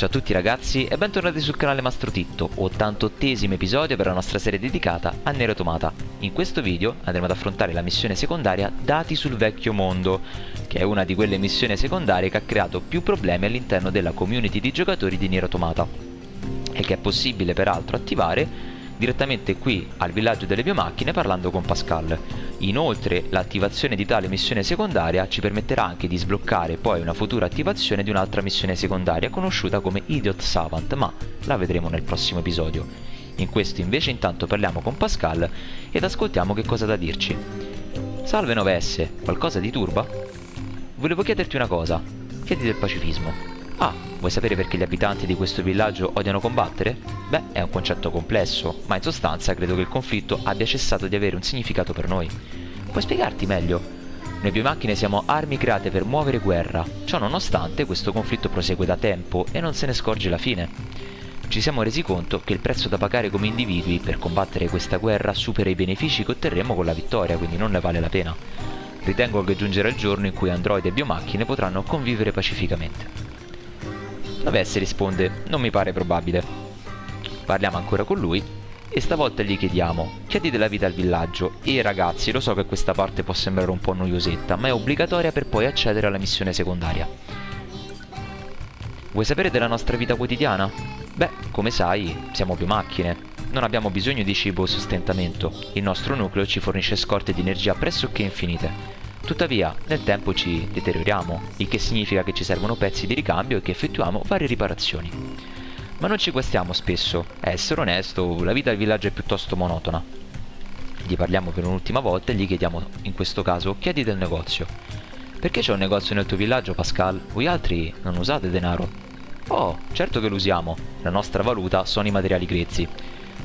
Ciao a tutti ragazzi e bentornati sul canale Mastro Titto, 88esimo episodio per la nostra serie dedicata a Nero Automata. In questo video andremo ad affrontare la missione secondaria Dati sul vecchio mondo, che è una di quelle missioni secondarie che ha creato più problemi all'interno della community di giocatori di Nero Automata e che è possibile peraltro attivare direttamente qui al villaggio delle biomacchine parlando con Pascal. Inoltre l'attivazione di tale missione secondaria ci permetterà anche di sbloccare poi una futura attivazione di un'altra missione secondaria conosciuta come Idiot Savant, ma la vedremo nel prossimo episodio. In questo invece intanto parliamo con Pascal ed ascoltiamo che cosa ha da dirci. Salve 9S, qualcosa di turba? Volevo chiederti una cosa, chiedi del pacifismo. Ah, vuoi sapere perché gli abitanti di questo villaggio odiano combattere? Beh, è un concetto complesso, ma in sostanza credo che il conflitto abbia cessato di avere un significato per noi. Puoi spiegarti meglio? Noi biomacchine siamo armi create per muovere guerra, ciò nonostante questo conflitto prosegue da tempo e non se ne scorge la fine. Ci siamo resi conto che il prezzo da pagare come individui per combattere questa guerra supera i benefici che otterremo con la vittoria, quindi non ne vale la pena. Ritengo che giungerà il giorno in cui android e biomacchine potranno convivere pacificamente. Avesse risponde, non mi pare probabile. Parliamo ancora con lui e stavolta gli chiediamo, chiedi della vita al villaggio e ragazzi, lo so che questa parte può sembrare un po' noiosetta, ma è obbligatoria per poi accedere alla missione secondaria. Vuoi sapere della nostra vita quotidiana? Beh, come sai, siamo più macchine. Non abbiamo bisogno di cibo o sostentamento. Il nostro nucleo ci fornisce scorte di energia pressoché infinite. Tuttavia, nel tempo ci deterioriamo, il che significa che ci servono pezzi di ricambio e che effettuiamo varie riparazioni. Ma non ci guastiamo spesso, a essere onesto, la vita al villaggio è piuttosto monotona. Gli parliamo per un'ultima volta e gli chiediamo, in questo caso, chiedi del negozio. Perché c'è un negozio nel tuo villaggio, Pascal? Voi altri non usate denaro? Oh, certo che lo usiamo. La nostra valuta sono i materiali grezzi.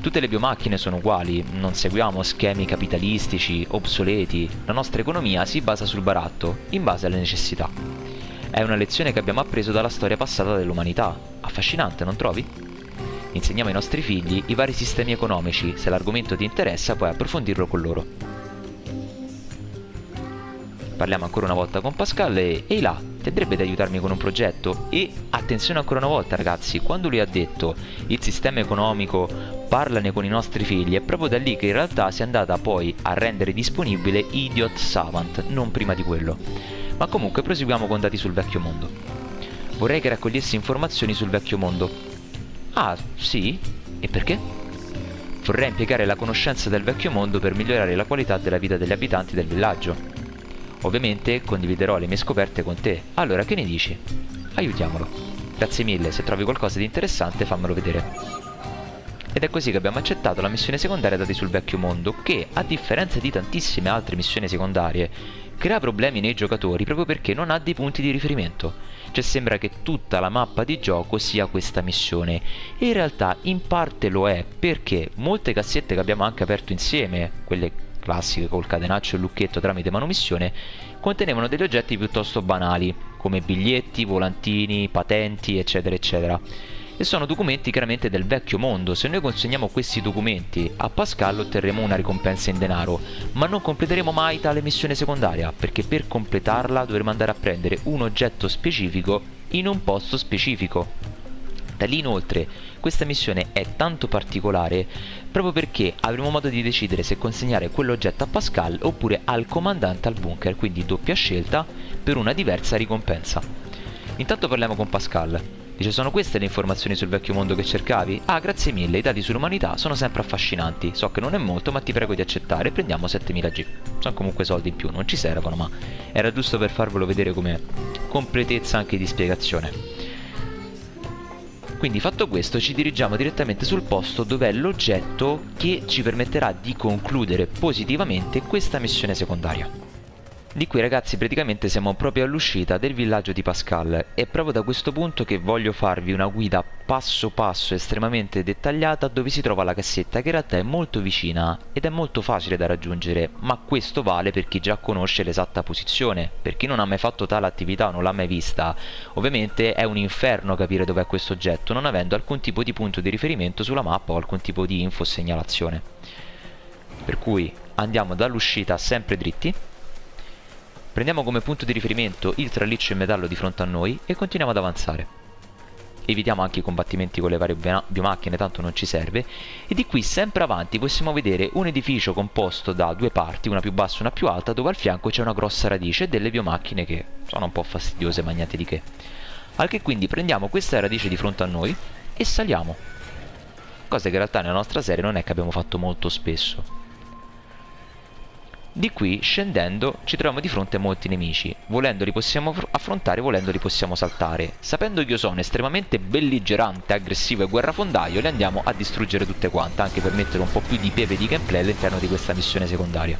Tutte le biomacchine sono uguali, non seguiamo schemi capitalistici, obsoleti, la nostra economia si basa sul baratto, in base alle necessità. È una lezione che abbiamo appreso dalla storia passata dell'umanità. Affascinante, non trovi? Insegniamo ai nostri figli i vari sistemi economici, se l'argomento ti interessa puoi approfondirlo con loro. Parliamo ancora una volta con Pascal e ehi là, ti andrebbe di aiutarmi con un progetto? E attenzione ancora una volta ragazzi, quando lui ha detto il sistema economico parlane con i nostri figli, è proprio da lì che in realtà si è andata poi a rendere disponibile Idiot Savant, non prima di quello. Ma comunque proseguiamo con dati sul vecchio mondo. Vorrei che raccogliessi informazioni sul vecchio mondo. Ah, sì? E perché? Vorrei impiegare la conoscenza del vecchio mondo per migliorare la qualità della vita degli abitanti del villaggio. Ovviamente condividerò le mie scoperte con te, allora che ne dici? Aiutiamolo. Grazie mille, se trovi qualcosa di interessante fammelo vedere. Ed è così che abbiamo accettato la missione secondaria dati sul vecchio mondo, che, a differenza di tantissime altre missioni secondarie, crea problemi nei giocatori proprio perché non ha dei punti di riferimento. Cioè sembra che tutta la mappa di gioco sia questa missione. E in realtà in parte lo è, perché molte cassette che abbiamo anche aperto insieme, quelle classiche col catenaccio e il lucchetto tramite manomissione, contenevano degli oggetti piuttosto banali, come biglietti, volantini, patenti, eccetera, eccetera e sono documenti chiaramente del vecchio mondo. Se noi consegniamo questi documenti a Pascal otterremo una ricompensa in denaro, ma non completeremo mai tale missione secondaria, perché per completarla dovremo andare a prendere un oggetto specifico in un posto specifico. Da lì inoltre questa missione è tanto particolare proprio perché avremo modo di decidere se consegnare quell'oggetto a Pascal oppure al comandante al bunker, quindi doppia scelta per una diversa ricompensa. Intanto parliamo con Pascal. Dice, sono queste le informazioni sul vecchio mondo che cercavi? Ah, grazie mille, i dati sull'umanità sono sempre affascinanti. So che non è molto, ma ti prego di accettare. Prendiamo 7000 G. Sono comunque soldi in più, non ci servono, ma era giusto per farvelo vedere come completezza anche di spiegazione. Quindi fatto questo ci dirigiamo direttamente sul posto dove è l'oggetto che ci permetterà di concludere positivamente questa missione secondaria. Di qui ragazzi praticamente siamo proprio all'uscita del villaggio di Pascal. È proprio da questo punto che voglio farvi una guida passo passo estremamente dettagliata dove si trova la cassetta che in realtà è molto vicina ed è molto facile da raggiungere, ma questo vale per chi già conosce l'esatta posizione. Per chi non ha mai fatto tale attività o non l'ha mai vista, ovviamente è un inferno capire dov'è questo oggetto non avendo alcun tipo di punto di riferimento sulla mappa o alcun tipo di info segnalazione. Per cui andiamo dall'uscita sempre dritti Prendiamo come punto di riferimento il traliccio in metallo di fronte a noi e continuiamo ad avanzare. evitiamo anche i combattimenti con le varie biomacchine, tanto non ci serve. E di qui sempre avanti possiamo vedere un edificio composto da due parti, una più bassa e una più alta, dove al fianco c'è una grossa radice e delle biomacchine che sono un po' fastidiose, magnate di che. Al che quindi prendiamo questa radice di fronte a noi e saliamo. Cosa che in realtà nella nostra serie non è che abbiamo fatto molto spesso. Di qui, scendendo, ci troviamo di fronte a molti nemici. Volendo li possiamo affrontare, volendo li possiamo saltare. Sapendo che io sono estremamente belligerante, aggressivo e guerrafondaio, li andiamo a distruggere tutte quante, anche per mettere un po' più di pepe di gameplay all'interno di questa missione secondaria.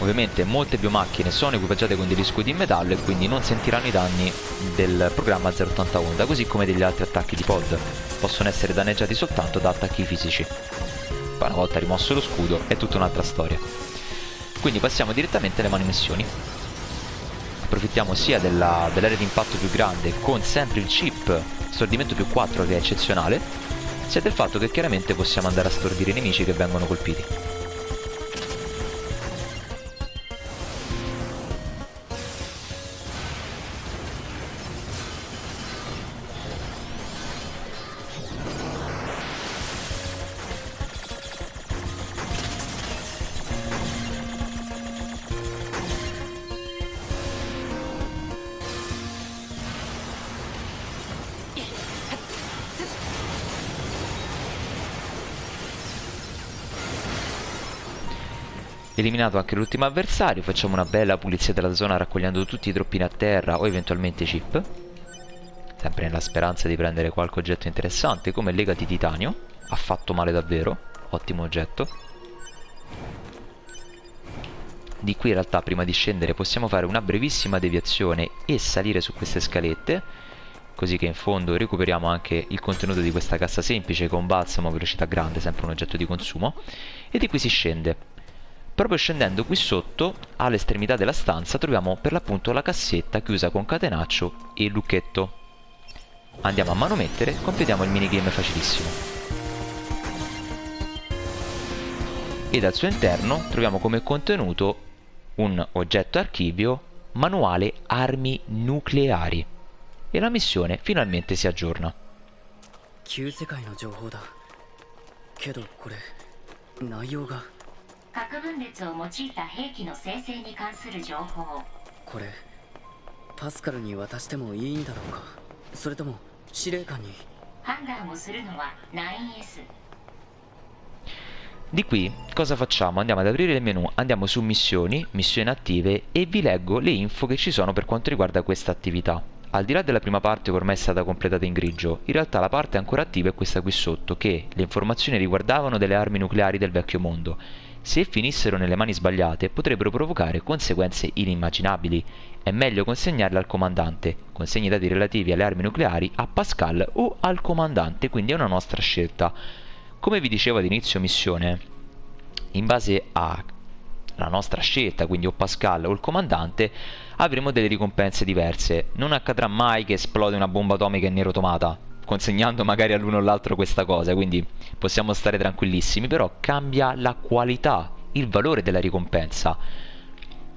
Ovviamente molte biomacchine sono equipaggiate con degli scudi in metallo e quindi non sentiranno i danni del programma 080 Onda, così come degli altri attacchi di pod. Possono essere danneggiati soltanto da attacchi fisici. Poi una volta rimosso lo scudo è tutta un'altra storia. Quindi passiamo direttamente alle manomissioni. Approfittiamo sia dell'area dell di impatto più grande con sempre il chip stordimento più 4 che è eccezionale, sia del fatto che chiaramente possiamo andare a stordire i nemici che vengono colpiti. Eliminato anche l'ultimo avversario, facciamo una bella pulizia della zona raccogliendo tutti i troppini a terra o eventualmente chip. Sempre nella speranza di prendere qualche oggetto interessante come lega di titanio. Ha fatto male davvero, ottimo oggetto. Di qui in realtà prima di scendere possiamo fare una brevissima deviazione e salire su queste scalette così che in fondo recuperiamo anche il contenuto di questa cassa semplice con balsamo velocità grande, sempre un oggetto di consumo, e di qui si scende. Proprio scendendo qui sotto, all'estremità della stanza, troviamo per l'appunto la cassetta chiusa con catenaccio e lucchetto. Andiamo a manomettere e completiamo il minigame facilissimo. Ed al suo interno troviamo come contenuto un oggetto archivio manuale armi nucleari. E la missione finalmente si aggiorna. 旧世界の情報だけどこれ内容が 核分裂を用いた兵器の生成に関する情報これパスカルに渡してもいいんだろうかそれとも司令官に判断をするのは 9S Di qui cosa facciamo? Andiamo ad aprire il menu, andiamo su missioni, missioni attive e vi leggo le info che ci sono per quanto riguarda questa attività. Al di là della prima parte che ormai è stata completata in grigio, in realtà la parte ancora attiva è questa qui sotto, che le informazioni riguardavano delle armi nucleari del vecchio mondo se finissero nelle mani sbagliate potrebbero provocare conseguenze inimmaginabili. È meglio consegnarle al comandante, consegni i dati relativi alle armi nucleari a Pascal o al comandante, quindi è una nostra scelta. Come vi dicevo ad inizio missione, in base alla nostra scelta, quindi o Pascal o il comandante, avremo delle ricompense diverse. Non accadrà mai che esplode una bomba atomica in nero tomata, consegnando magari all'uno o all'altro questa cosa, quindi possiamo stare tranquillissimi, però cambia la qualità, il valore della ricompensa.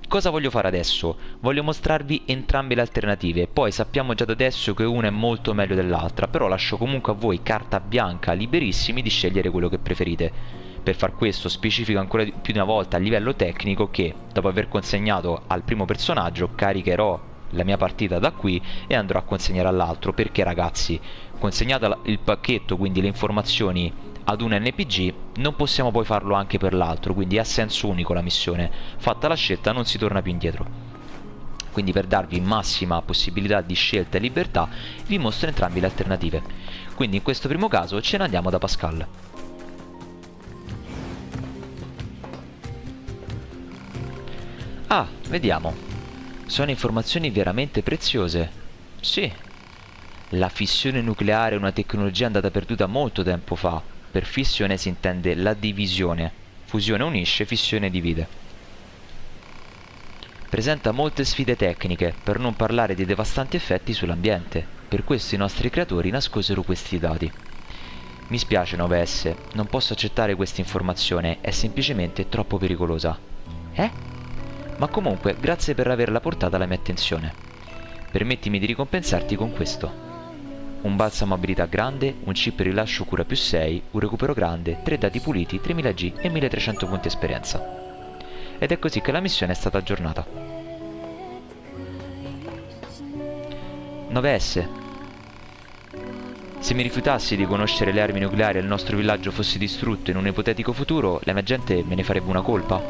Cosa voglio fare adesso? Voglio mostrarvi entrambe le alternative, poi sappiamo già da adesso che una è molto meglio dell'altra, però lascio comunque a voi carta bianca, liberissimi di scegliere quello che preferite. Per far questo specifico ancora più di una volta a livello tecnico che, dopo aver consegnato al primo personaggio, caricherò la mia partita da qui e andrò a consegnare all'altro, perché ragazzi, consegnato il pacchetto, quindi le informazioni ad un NPG, non possiamo poi farlo anche per l'altro, quindi è a senso unico la missione. Fatta la scelta non si torna più indietro. Quindi per darvi massima possibilità di scelta e libertà, vi mostro entrambe le alternative. Quindi in questo primo caso ce ne andiamo da Pascal. Ah, vediamo. Sono informazioni veramente preziose. Sì, la fissione nucleare è una tecnologia andata perduta molto tempo fa. Per fissione si intende la divisione. Fusione unisce, fissione divide. Presenta molte sfide tecniche, per non parlare dei devastanti effetti sull'ambiente. Per questo i nostri creatori nascosero questi dati. Mi spiace 9S, non posso accettare questa informazione, è semplicemente troppo pericolosa. Eh? Ma comunque, grazie per averla portata alla mia attenzione. Permettimi di ricompensarti con questo. Un balsamo abilità grande, un chip rilascio cura più 6, un recupero grande, 3 dati puliti, 3000 G e 1300 punti esperienza. Ed è così che la missione è stata aggiornata. 9S. Se mi rifiutassi di conoscere le armi nucleari e il nostro villaggio fosse distrutto in un ipotetico futuro, la mia gente me ne farebbe una colpa?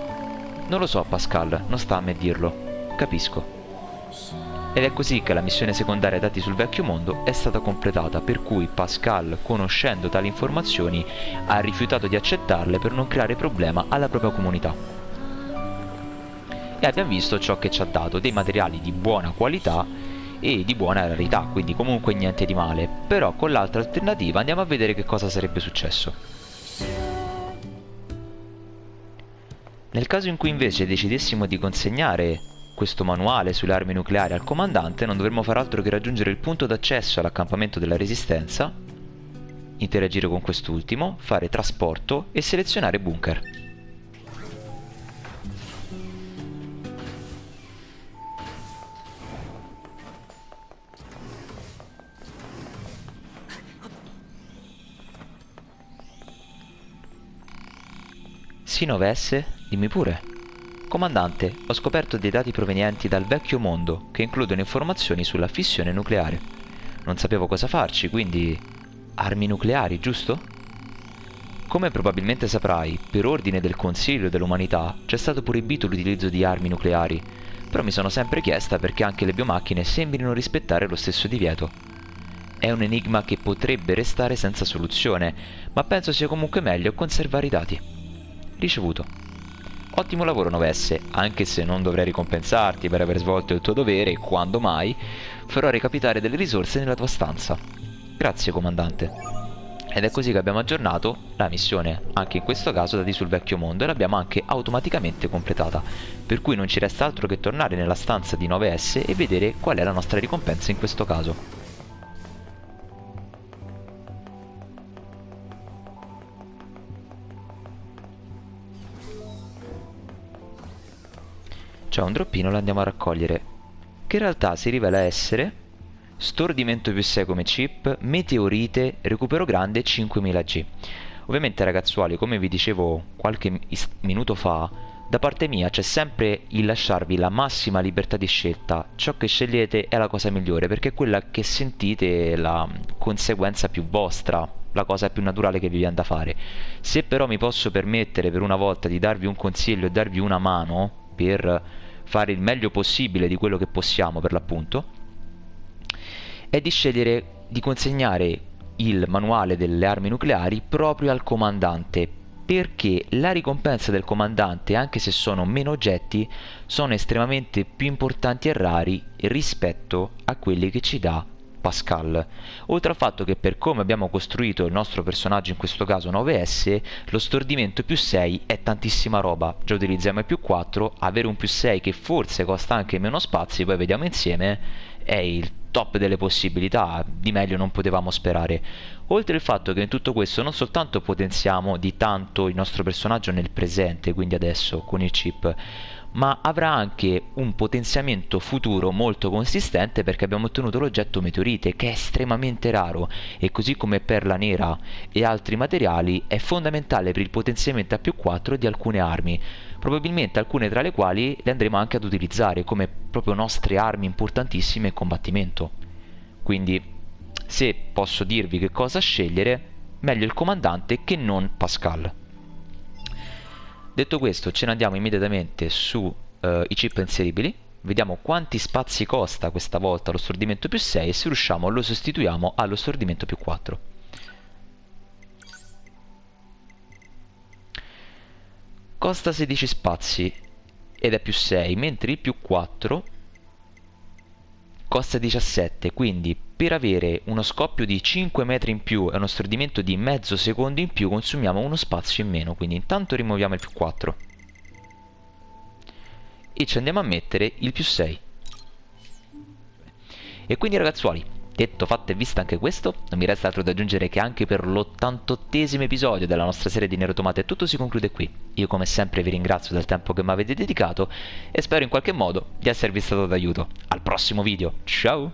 Non lo so, Pascal, non sta a me dirlo. Capisco. Ed è così che la missione secondaria dati sul vecchio mondo è stata completata, per cui Pascal, conoscendo tali informazioni, ha rifiutato di accettarle per non creare problema alla propria comunità e abbiamo visto ciò che ci ha dato, dei materiali di buona qualità e di buona rarità, quindi comunque niente di male, però con l'altra alternativa andiamo a vedere che cosa sarebbe successo. Nel caso in cui invece decidessimo di consegnare questo manuale sulle armi nucleari al comandante non dovremmo far altro che raggiungere il punto d'accesso all'accampamento della resistenza, interagire con quest'ultimo, fare trasporto e selezionare bunker. Sì 9S? Dimmi pure. Comandante, ho scoperto dei dati provenienti dal vecchio mondo che includono informazioni sulla fissione nucleare. Non sapevo cosa farci, quindi... Armi nucleari, giusto? Come probabilmente saprai, per ordine del Consiglio dell'Umanità c'è stato proibito l'utilizzo di armi nucleari, però mi sono sempre chiesta perché anche le biomacchine sembrino rispettare lo stesso divieto. È un enigma che potrebbe restare senza soluzione, ma penso sia comunque meglio conservare i dati ricevuto. Ottimo lavoro 9S, anche se non dovrei ricompensarti per aver svolto il tuo dovere, quando mai, farò recapitare delle risorse nella tua stanza. Grazie comandante. Ed è così che abbiamo aggiornato la missione, anche in questo caso dati sul vecchio mondo, e l'abbiamo anche automaticamente completata, per cui non ci resta altro che tornare nella stanza di 9S e vedere qual è la nostra ricompensa in questo caso. C'è un droppino, lo andiamo a raccogliere. Che in realtà si rivela essere stordimento più 6 come chip, meteorite, recupero grande 5000 G. Ovviamente ragazzuoli, come vi dicevo qualche minuto fa, da parte mia c'è sempre il lasciarvi la massima libertà di scelta. Ciò che scegliete è la cosa migliore, perché è quella che sentite la conseguenza più vostra, la cosa più naturale che vi viene da fare. Se però mi posso permettere per una volta di darvi un consiglio e darvi una mano per fare il meglio possibile di quello che possiamo per l'appunto, è di scegliere di consegnare il manuale delle armi nucleari proprio al comandante perché la ricompensa del comandante, anche se sono meno oggetti, sono estremamente più importanti e rari rispetto a quelli che ci dà Pascal. Oltre al fatto che per come abbiamo costruito il nostro personaggio, in questo caso 9S, lo stordimento più 6 è tantissima roba. Già utilizziamo il più 4, avere un più 6 che forse costa anche meno spazi, poi vediamo insieme, è il top delle possibilità, di meglio non potevamo sperare. Oltre al fatto che in tutto questo non soltanto potenziamo di tanto il nostro personaggio nel presente, quindi adesso con il chip, ma avrà anche un potenziamento futuro molto consistente perché abbiamo ottenuto l'oggetto meteorite che è estremamente raro e così come perla nera e altri materiali è fondamentale per il potenziamento a più 4 di alcune armi probabilmente alcune tra le quali le andremo anche ad utilizzare come proprio nostre armi importantissime in combattimento. Quindi se posso dirvi che cosa scegliere meglio il comandante che non Pascal Detto questo, ce ne andiamo immediatamente sui uh, chip inseribili, vediamo quanti spazi costa questa volta lo stordimento più 6 e se riusciamo lo sostituiamo allo stordimento più 4. Costa 16 spazi ed è più 6, mentre il più 4 costa 17, quindi per avere uno scoppio di 5 metri in più e uno stordimento di mezzo secondo in più consumiamo uno spazio in meno, quindi intanto rimuoviamo il più 4 e ci andiamo a mettere il più 6. E quindi ragazzuoli, Detto, fatto e visto anche questo, non mi resta altro da aggiungere che anche per l'88esimo episodio della nostra serie di Nero Tomate tutto si conclude qui. Io come sempre vi ringrazio del tempo che mi avete dedicato e spero in qualche modo di esservi stato d'aiuto. Al prossimo video, ciao!